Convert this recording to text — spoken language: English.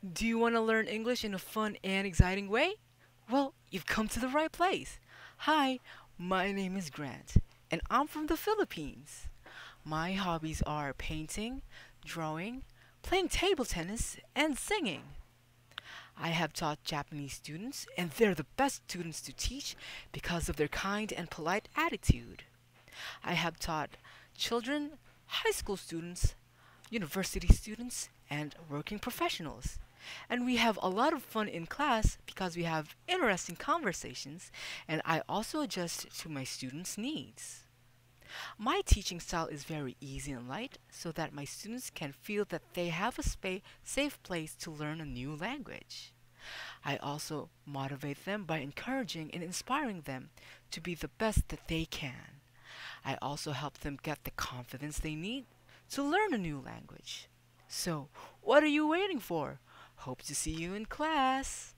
Do you want to learn English in a fun and exciting way? Well, you've come to the right place. Hi, my name is Grant, and I'm from the Philippines. My hobbies are painting, drawing, playing table tennis, and singing. I have taught Japanese students, and they're the best students to teach because of their kind and polite attitude. I have taught children, high school students, university students, and working professionals. And we have a lot of fun in class because we have interesting conversations, and I also adjust to my students' needs. My teaching style is very easy and light so that my students can feel that they have a spa- safe place to learn a new language. I also motivate them by encouraging and inspiring them to be the best that they can. I also help them get the confidence they need to learn a new language. So, what are you waiting for? Hope to see you in class.